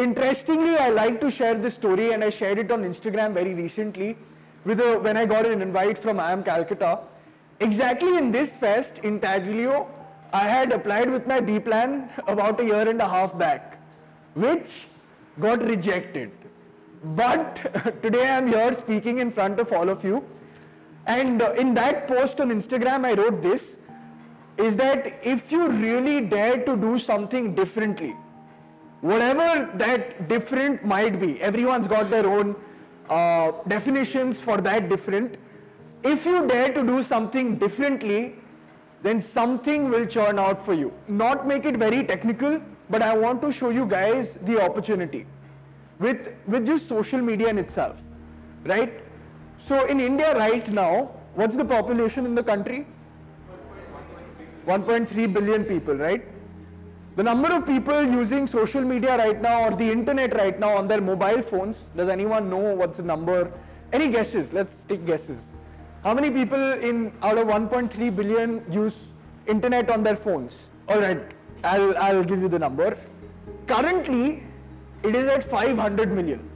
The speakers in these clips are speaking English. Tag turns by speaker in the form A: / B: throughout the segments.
A: interestingly, I like to share this story and I shared it on Instagram very recently with a, when I got an invite from IIM Calcutta. Exactly in this fest Intaglio, I had applied with my B plan about a year and a half back, which got rejected. But today I am here speaking in front of all of you. And uh, in that post on Instagram, I wrote this is that if you really dare to do something differently, whatever that different might be, everyone's got their own uh, definitions for that different. If you dare to do something differently, then something will churn out for you. Not make it very technical, but I want to show you guys the opportunity with, with just social media in itself, right? So in India right now, what's the population in the country? 1.3 billion people, right? The number of people using social media right now or the internet right now on their mobile phones, does anyone know what's the number? Any guesses? Let's take guesses. How many people in out of 1.3 billion use internet on their phones? All right, I'll, I'll give you the number. Currently, it is at 500 million.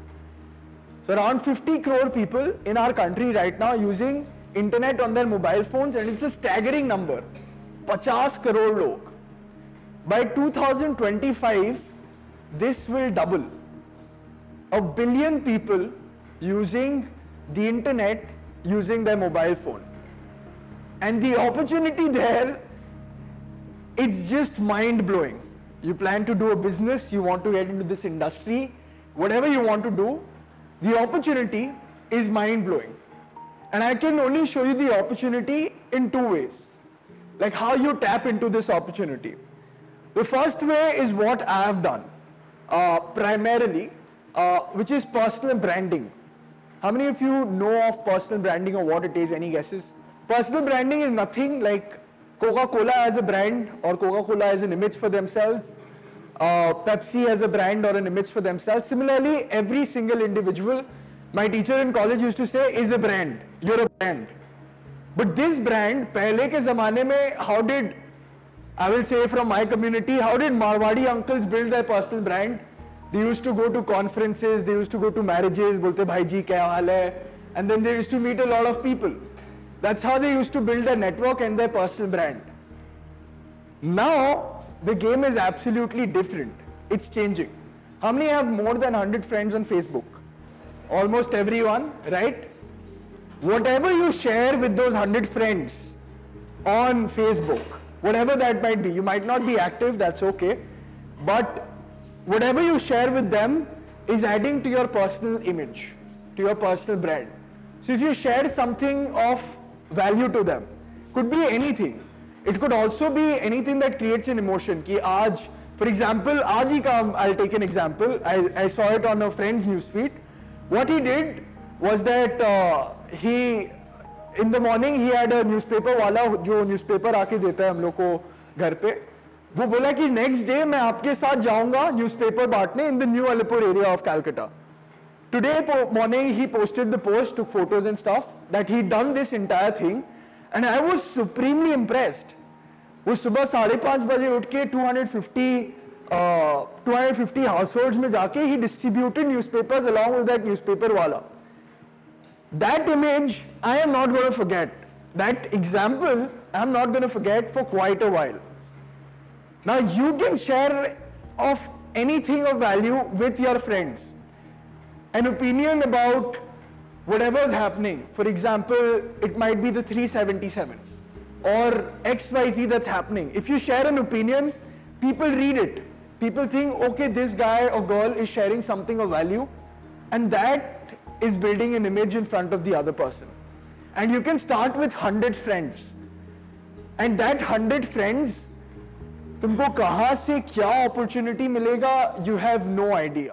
A: So around 50 crore people in our country right now using internet on their mobile phones and it's a staggering number. 50 crore log. By 2025, this will double. A billion people using the internet using their mobile phone. And the opportunity there, it's just mind blowing. You plan to do a business, you want to get into this industry, whatever you want to do, the opportunity is mind blowing. And I can only show you the opportunity in two ways. Like how you tap into this opportunity. The first way is what I have done, uh, primarily, uh, which is personal branding. How many of you know of personal branding or what it is? Any guesses? Personal branding is nothing like Coca-Cola as a brand or Coca-Cola as an image for themselves. Uh, Pepsi as a brand or an image for themselves. Similarly, every single individual, my teacher in college used to say, is a brand. You're a brand. But this brand, पहले के ज़माने में, how did I will say from my community, how did Marwadi uncles build their personal brand? They used to go to conferences, they used to go to marriages, bolte bhai ji kya haal hai? And then they used to meet a lot of people. That's how they used to build their network and their personal brand. Now, the game is absolutely different. It's changing. How many have more than 100 friends on Facebook? Almost everyone, right? Whatever you share with those 100 friends on Facebook, whatever that might be. You might not be active, that's okay. But whatever you share with them is adding to your personal image, to your personal brand. So if you share something of value to them, could be anything. It could also be anything that creates an emotion. Ki aaj, for example, aaj hi I'll take an example. I, I saw it on a friend's newsfeed. What he did was that uh, he in the morning he had newspaper वाला जो newspaper आके देता है हम लोग को घर पे वो बोला कि नेक्स्ट डे मैं आपके साथ जाऊँगा न्यूज़पेपर बांटने in the new Alipur area of Calcutta today morning he posted the post two photos and stuff that he done this entire thing and I was supremely impressed वो सुबह साढ़े पाँच बजे उठ के 250 uh, 250 हाउस होल्ड में जाके he distributed newspapers along with that newspaper वाला that image I am not going to forget. That example I am not going to forget for quite a while. Now you can share of anything of value with your friends. An opinion about whatever is happening. For example, it might be the 377 or XYZ that's happening. If you share an opinion, people read it. People think, okay, this guy or girl is sharing something of value and that is building an image in front of the other person. And you can start with 100 friends. And that 100 friends, तुमको कहाँ से क्या opportunity मिलेगा, you have no idea.